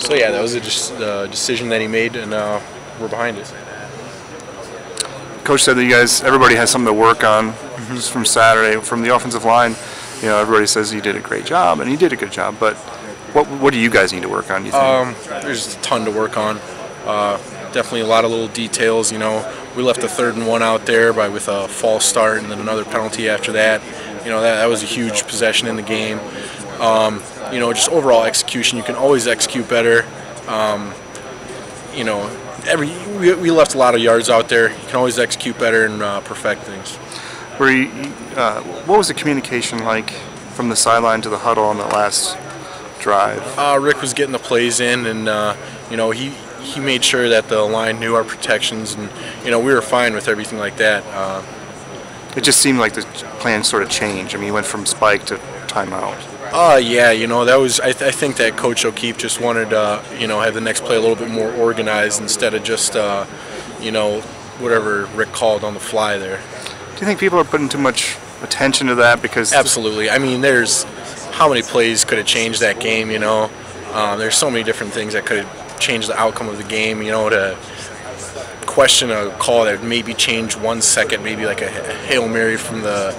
So yeah, that was a just, uh, decision that he made, and uh, we're behind it. Coach said that you guys, everybody has something to work on just from Saturday. From the offensive line, you know, everybody says he did a great job, and he did a good job. But what what do you guys need to work on? You think? Um, there's a ton to work on. Uh, definitely a lot of little details. You know, we left a third and one out there by with a false start and then another penalty after that. You know, that, that was a huge possession in the game. Um, you know, just overall execution. You can always execute better. Um, you know, every we, we left a lot of yards out there. You can always execute better and uh, perfect things. Were you, uh, what was the communication like from the sideline to the huddle on the last drive? Uh, Rick was getting the plays in, and uh, you know he he made sure that the line knew our protections, and you know we were fine with everything like that. Uh, It just seemed like the plan sort of changed. I mean, you went from spike to timeout. Uh, yeah, you know, that was, I, th- I think that Coach O'Keefe just wanted, uh, you know, have the next play a little bit more organized instead of just, uh, you know, whatever Rick called on the fly there. Do you think people are putting too much attention to that because Absolutely. I mean, there's, how many plays could have changed that game, you know? Um, there's so many different things that could have changed the outcome of the game, you know, to question a call that maybe changed one second, maybe like a Hail Mary from the,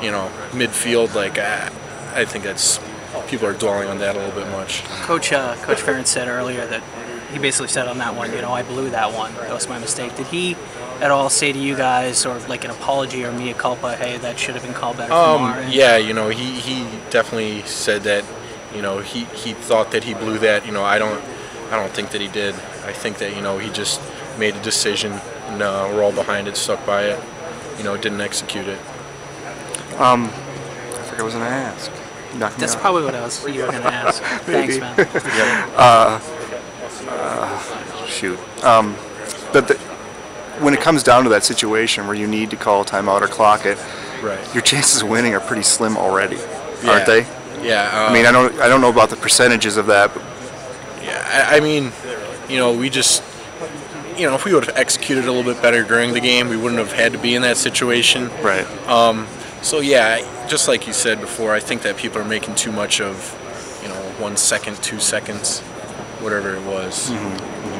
you know, midfield, like, uh, I think that's, people are dwelling on that a little bit much. Coach uh, Coach Ferentz said earlier that he basically said on that one, you know, I blew that one. That was my mistake. Did he at all say to you guys, or like an apology or mea culpa, hey, that should have been called better Um, yeah, you know, he, he definitely said that, you know, he, he thought that he blew that. You know, I don't I don't think that he did. I think that, you know, he just made a decision and uh, we're all behind it, stuck by it. You know, didn't execute it. Um, I forgot what I was going to ask. You knocked me That's off. probably what I was you were going to ask. Thanks, man. Uh, uh, shoot. Um, but the, when it comes down to that situation where you need to call a timeout or clock it, Right. your chances of winning are pretty slim already, Yeah. aren't they? Yeah. I mean, um, I don't, I don't know about the percentages of that, but Yeah, I, I mean, you know, we just, you know, if we would have executed a little bit better during the game, we wouldn't have had to be in that situation. right. Um, So yeah, just like you said before, I think that people are making too much of, you know, one second, two seconds, whatever it was. Mm-hmm. Mm-hmm.